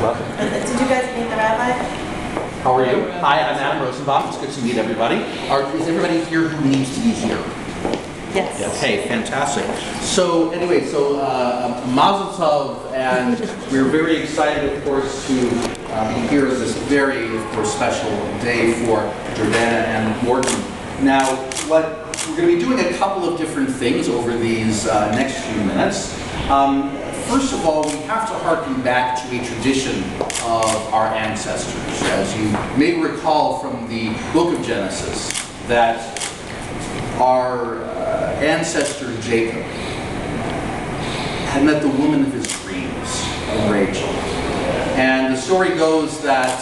Welcome. Did you guys meet the rabbi? How are you? Hi, I'm Adam Rosenbaum. It's good to meet everybody. Are, is everybody here who needs to be here? Yes. Okay, fantastic. So anyway, so uh, Mazel Tov, and we're very excited, of course, to uh, be here at this very, of course, special day for Jordana and Morton. Now, what we're going to be doing a couple of different things over these uh, next few minutes. Um, first of all, we have to harken back to a tradition of our ancestors. As you may recall from the book of Genesis, that our uh, ancestor Jacob had met the woman of his dreams, Rachel. And the story goes that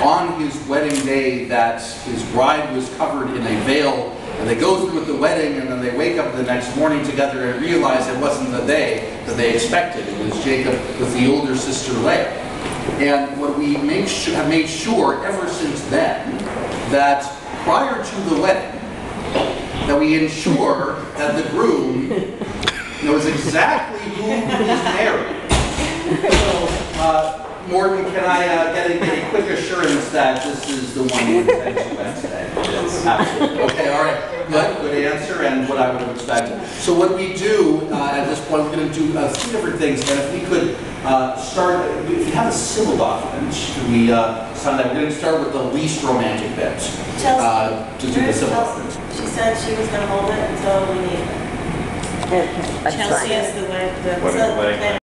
on his wedding day that his bride was covered in a veil and they go through with the wedding and then they wake up the next morning together and realize it wasn't the day that they expected. It was Jacob with the older sister Leah. And what we make su- have made sure ever since then that prior to the wedding, that we ensure that the groom knows exactly who he's marrying. So, uh, Morton, can I uh, get, a, get a quick assurance that this is the one you intend to. Absolutely. Okay. Good, good answer, and what I would have expected. So what we do uh, at this point, we're going to do uh, three different things, and if we could uh, start, if you have a civil document, we uh, sign that. We're going to start with the least romantic bit uh, to do the civil. Chelsea? She said she was gonna hold it until we need her. Okay, that's Chelsea fine. is the way, the. Wedding- so- wedding